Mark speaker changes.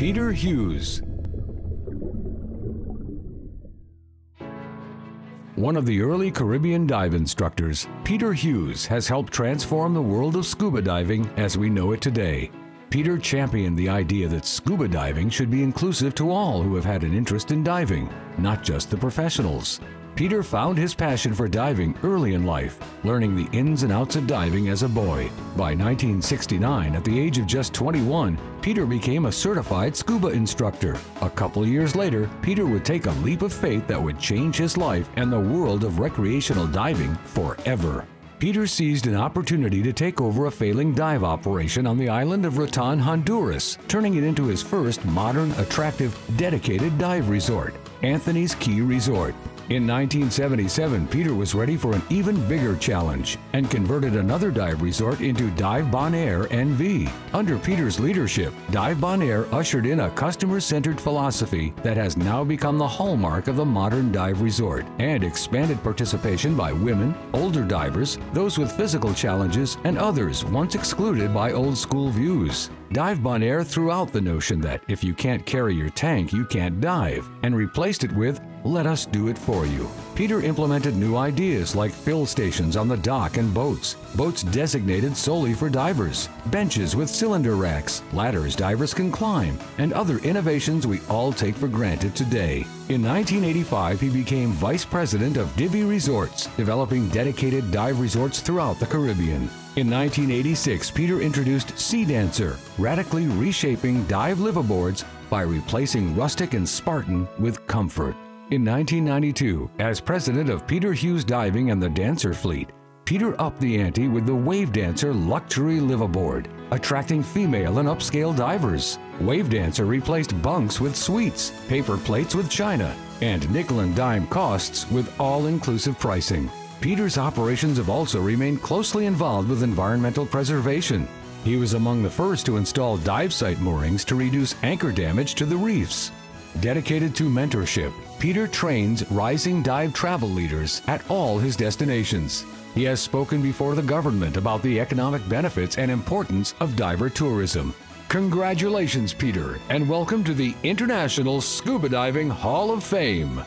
Speaker 1: Peter Hughes. One of the early Caribbean dive instructors, Peter Hughes has helped transform the world of scuba diving as we know it today. Peter championed the idea that scuba diving should be inclusive to all who have had an interest in diving, not just the professionals. Peter found his passion for diving early in life, learning the ins and outs of diving as a boy. By 1969, at the age of just 21, Peter became a certified scuba instructor. A couple years later, Peter would take a leap of faith that would change his life and the world of recreational diving forever. Peter seized an opportunity to take over a failing dive operation on the island of Roatan, Honduras, turning it into his first modern, attractive, dedicated dive resort, Anthony's Key Resort. In 1977, Peter was ready for an even bigger challenge and converted another dive resort into Dive Bonaire NV. Under Peter's leadership, Dive Bonaire ushered in a customer-centered philosophy that has now become the hallmark of the modern dive resort and expanded participation by women, older divers, those with physical challenges, and others once excluded by old school views. Dive Bonaire threw out the notion that if you can't carry your tank, you can't dive, and replaced it with let us do it for you. Peter implemented new ideas like fill stations on the dock and boats, boats designated solely for divers, benches with cylinder racks, ladders divers can climb, and other innovations we all take for granted today. In 1985, he became vice president of Divi Resorts, developing dedicated dive resorts throughout the Caribbean. In 1986, Peter introduced Sea Dancer, radically reshaping dive liveaboards by replacing rustic and Spartan with comfort. In 1992, as president of Peter Hughes Diving and the Dancer Fleet, Peter upped the ante with the Wave Dancer Luxury Liveaboard, attracting female and upscale divers. Wave Dancer replaced bunks with suites, paper plates with china, and nickel and dime costs with all-inclusive pricing. Peter's operations have also remained closely involved with environmental preservation. He was among the first to install dive site moorings to reduce anchor damage to the reefs. Dedicated to mentorship, Peter trains rising dive travel leaders at all his destinations. He has spoken before the government about the economic benefits and importance of diver tourism. Congratulations, Peter, and welcome to the International Scuba Diving Hall of Fame.